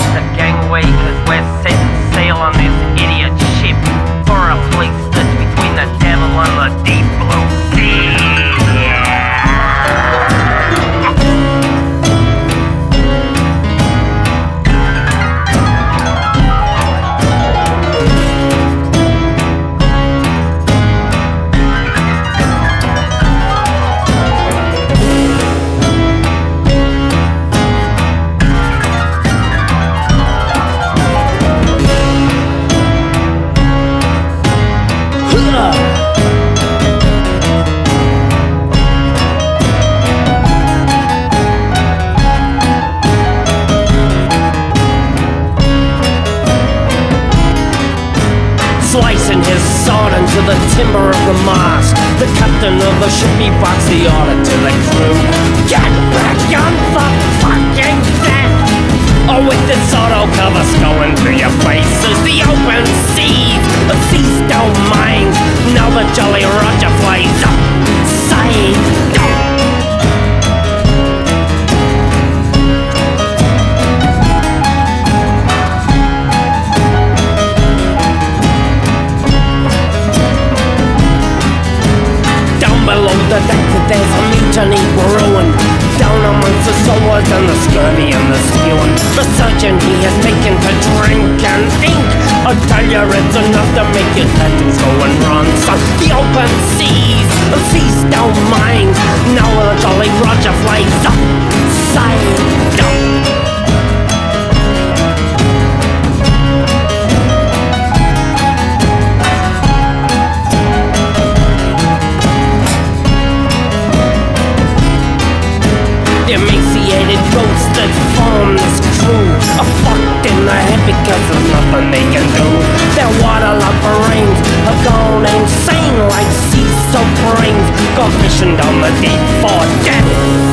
The a gangway cause we're setting sail on this idiot ship. For a place that's between the devil and the deep blue sea. Slicing his sword into the timber of the mast. The captain of the ship he barks the order to the crew. Get back on the fucking deck! Or oh, with the auto oh, covers going through your faces. The open seas, the seas don't mind. Now the Jolly Roger flies up, The surgeon he has taken to drink and ink I tell you it's enough to make your tattoos go and run Son, the open seas, the seas I'm fucked in the head because there's nothing they can do. Their waterlogged brains have gone insane like sea soaked rings, Go fishing down the deep for death.